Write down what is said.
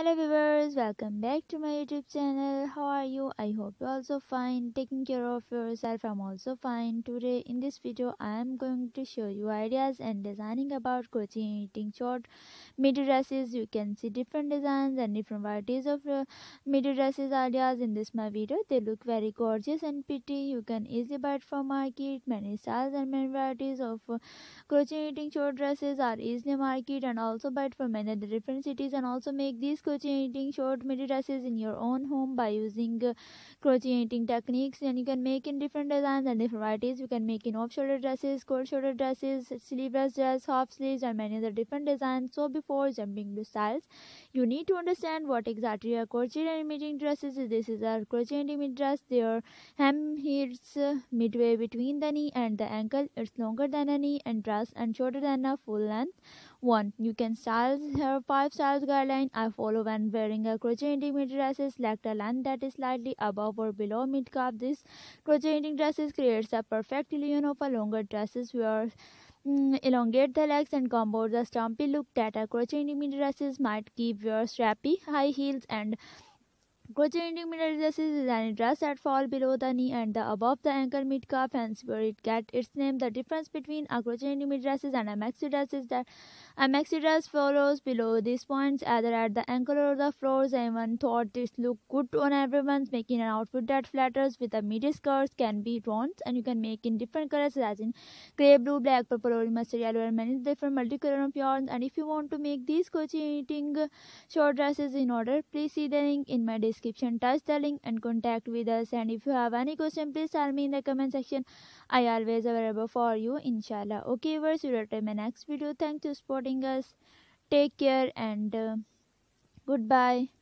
hello viewers welcome back to my youtube channel. How are you? I hope you're also fine. Taking care of yourself i'm also fine. Today in this video i am going to show you ideas and designing about crochet knitting. Short midi dresses you can see different designs and different varieties of uh, midi dresses ideas in this my video. They look very gorgeous and pretty. You can easily buy it from market. Many styles and many varieties of uh, crochet knitting short dresses are easily market and also buy it from many different cities and also make these crochet knitting short midi dresses in your own home by using uh, crochet knitting techniques. And you can make in different designs and different varieties. You can make in off shoulder dresses cold shoulder dresses sleeveless dress half sleeves and many other different designs. So before jumping to styles you need to understand what exactly a crochet and knitting dresses is. This is a crochet knitting dress. Their hem hits uh, midway between the knee and the ankle. It's longer than a knee and dress and shorter than a full length one you can style her five styles guideline i follow when wearing a crochet knitting dresses. Select a length that is slightly above or below mid calf. This crochet knitting dresses creates a perfect illusion of a longer dresses where mm, elongate the legs and combo the stumpy look that a crochet knitting dresses might give. Your strappy high heels and Crochet knitting mid dresses is any dress that fall below the knee and the above the ankle mid calf hence where it get its name. The difference between a dresses and a maxi dress is that a maxi dress follows below these points either at the ankle or the floors. Anyone thought this look good on everyone's making an outfit that flatters with a midi skirts can be drawn and you can make in different colors as in grey, blue, black, purple, orange, mustard yellow and many different multicolor of yarns and if you want to make these crochet knitting short dresses in order please see the link in my description description touch the link and contact with us. And if you have any question please tell me in the comment section. I always available for you inshallah. Okay viewers we will in my next video. Thanks for supporting us. Take care and uh, goodbye